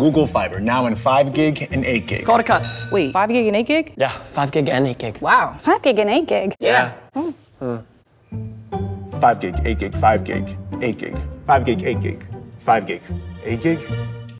Google Fiber, now in 5 gig and 8 gig. It's called a cut. Wait, 5 gig and 8 gig? Yeah, 5 gig and 8 gig. Wow. 5 gig and 8 gig. Yeah. Hmm. 5 gig, 8 gig, 5 gig, 8 gig, 5 gig, 8 gig, 5 gig, 8 gig,